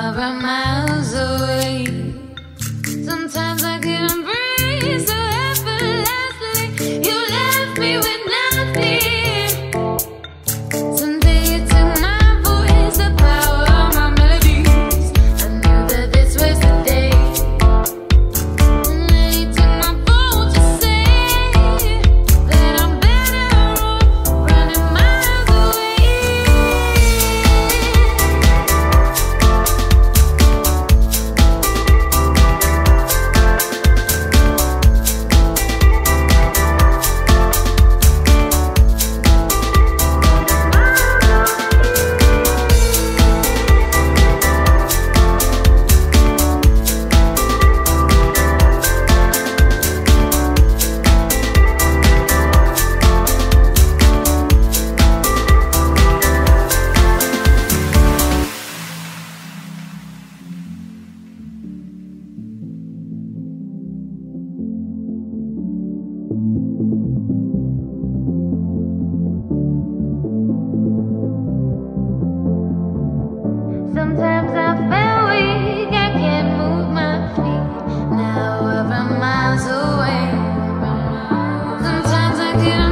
are miles away. Sometimes I get Sometimes I feel weak, I can't move my feet. Now every miles away. Sometimes I get.